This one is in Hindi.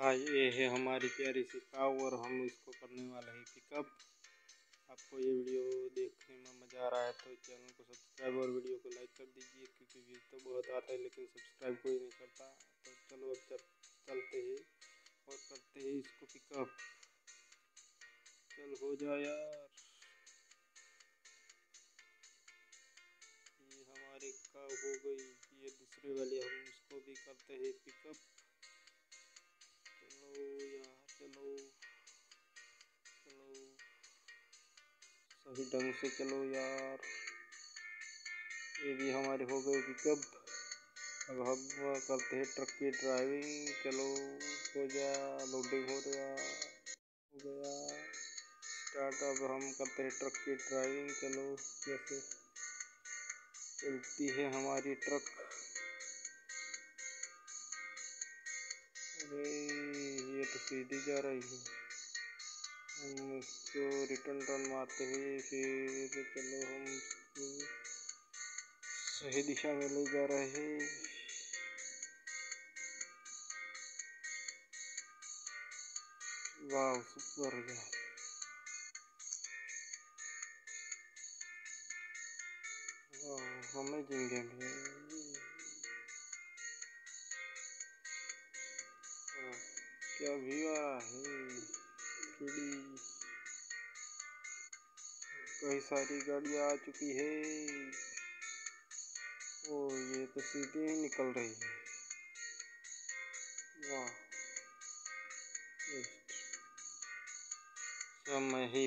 हाँ ये है हमारी प्यारी सी काव और हम इसको करने वाले हैं पिकअप आपको ये वीडियो देखने में मज़ा आ रहा है तो चैनल को सब्सक्राइब और वीडियो को लाइक कर दीजिए, क्योंकि व्यूज़ तो बहुत आता है, लेकिन सब्सक्राइब कोई नहीं करता। तो चलो अब चल, चलते हैं और करते हैं इसको पिकअप चल हो जाए यार। ये हमारे काव हो गई, ये दूसरे वाले हम इसको भी करते हैं पिकअप सही ढंग से चलो यार। ये भी हमारे हो गए पिकअप अब हम करते हैं ट्रक की ड्राइविंग चलो, हो जा लोडिंग हो गया हो गया। स्टार्ट अब हम करते हैं ट्रक की ड्राइविंग चलो कैसे चलती है हमारी ट्रक। अरे, ये तो सीधी जा रही है। इसको रिटर्न टर्न मारते हुए फिर चलो हम इसको सही दिशा में ले जा रहे हैं। वाह, सुपर गया। हमें जिंगे क्या व्यू आ है। कई सारी गाड़ियाँ आ चुकी है। ओ ये तो सीधे ही निकल रही है। वाह समय ही